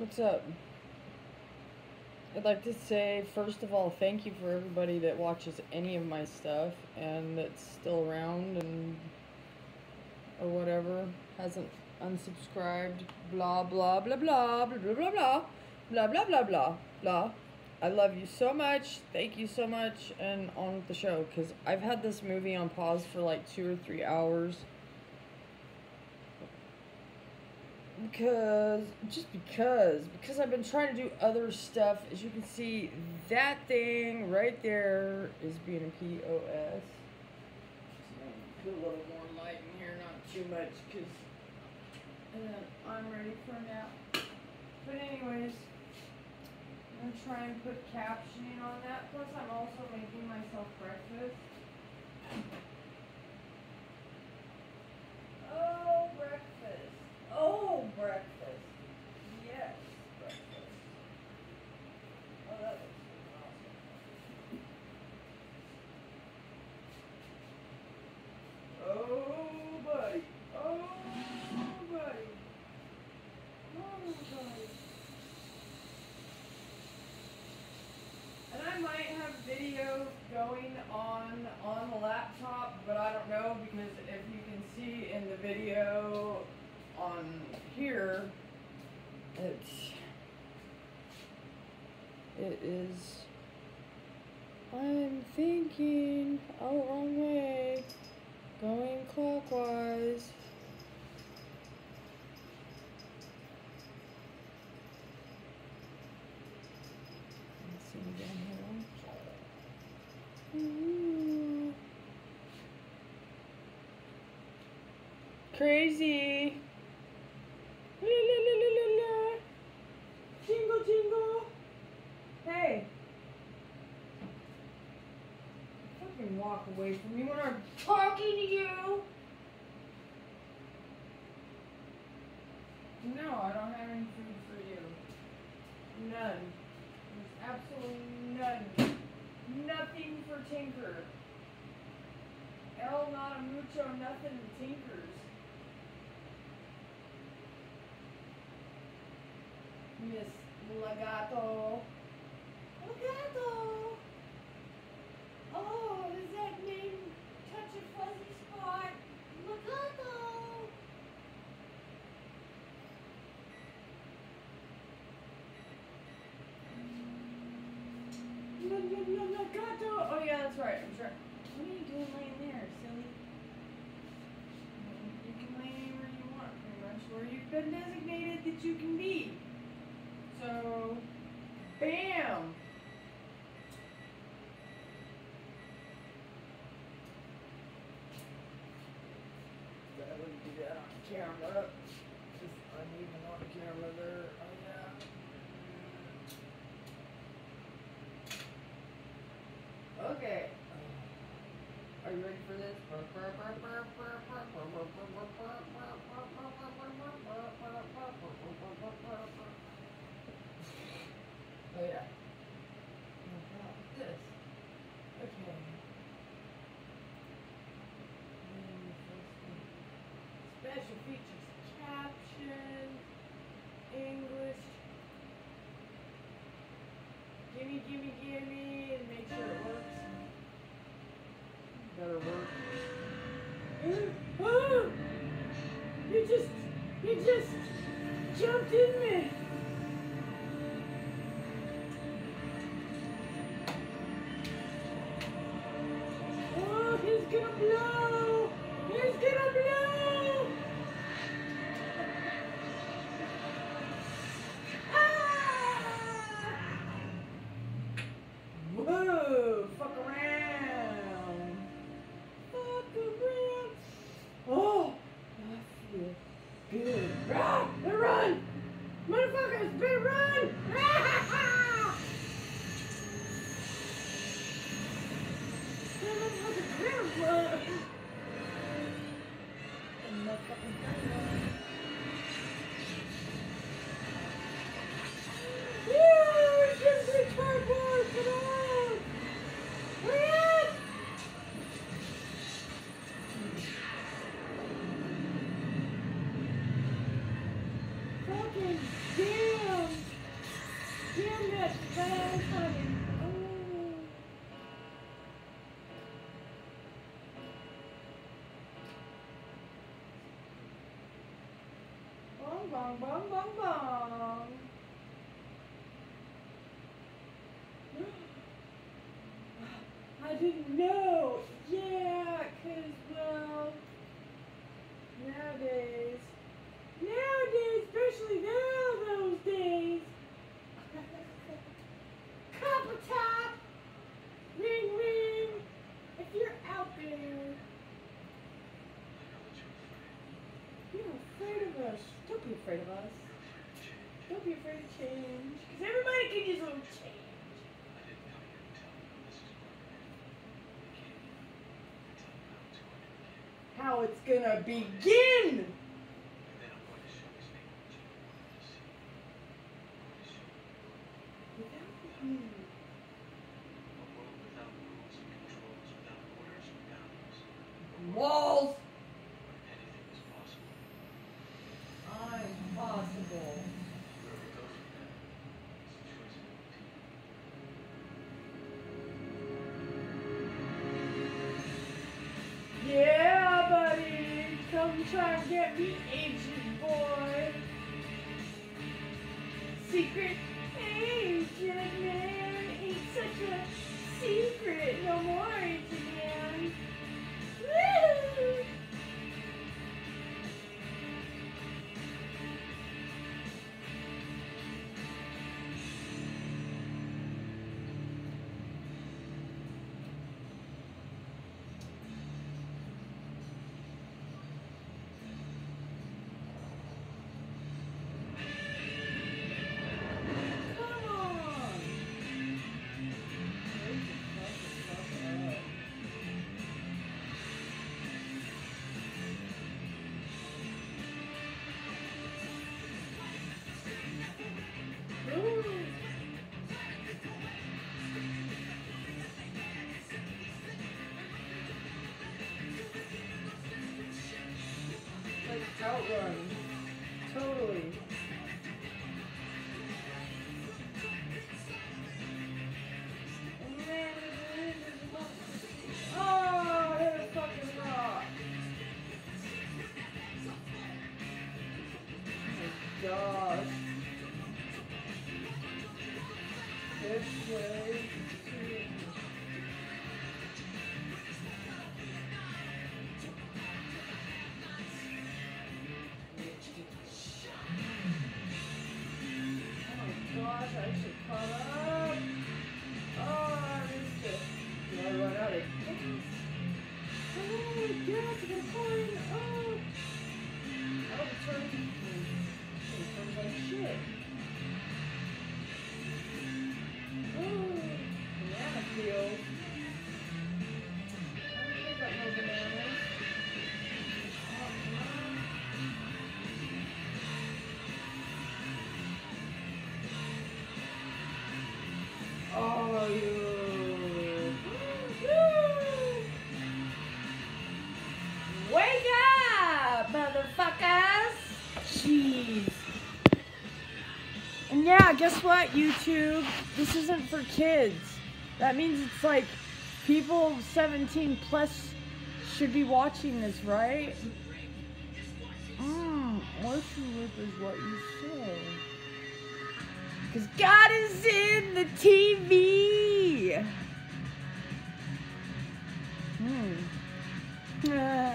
What's up? I'd like to say, first of all, thank you for everybody that watches any of my stuff and that's still around and or whatever, hasn't unsubscribed, blah blah blah blah blah blah blah blah blah blah blah blah blah. I love you so much. Thank you so much, and on with the show. Cause I've had this movie on pause for like two or three hours. Because just because because I've been trying to do other stuff. As you can see, that thing right there is being a POS. Put a little more light in here, not too much, cause and then I'm ready for a nap. But anyways. I'm gonna try and put captioning on that. Plus, I'm also making myself breakfast. Oh, breakfast. Oh, breakfast. Yes, breakfast. Oh, that looks awesome. Oh, buddy. Oh, buddy. Oh, buddy. And I might have video going on on the laptop, but I don't know because if you can see in the video on here, it's it is. I'm thinking oh wrong way, going clockwise. Let's see down here. Ooh. Crazy. La, la, la. Jingle, jingle. Hey. Fucking walk away from me when I'm talking to you. No, I don't have any food for you. None. There's absolutely none. Nothing for Tinker. El nada mucho nothing to Tinkers. Miss Legato. Legato! Oh, does that mean touch a fuzzy spot? Legato! No, no, no, Legato! Oh yeah, that's right. I'm sure. What are you doing laying there, silly? You can lay anywhere you want, pretty much, where you've been designated that you can be. So, bam! I wouldn't do that on uh, camera. Just uneven on camera there. Oh yeah. Okay. Are you ready for this? Oh yeah. Now, This. Okay. And first thing. Special features caption, English. Gimme, gimme, gimme, and make sure it works. Better work. Oh! You just, you just jumped in me. Bong, bong, bong, bong. I didn't know. Yeah, 'cause well, nowadays, nowadays, especially now us. Don't be afraid of us. Don't be afraid of change. 'Cause everybody can use a little change. How it's gonna begin. Get me, agent boy. Secret Like guess what, YouTube? This isn't for kids. That means it's like people 17 plus should be watching this, right? Mmm, worship is what you say. Because God is in the TV. Hmm. Ah.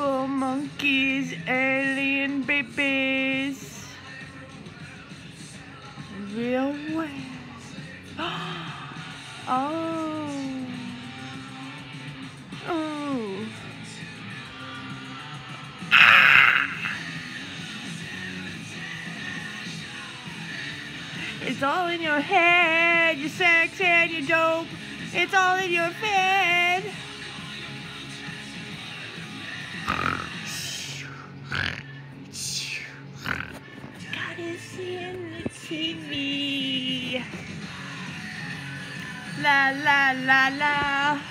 Monkeys, alien babies. Real way. Oh. Oh. It's all in your head. You're sexy and you're dope. It's all in your head. TV. La la la la.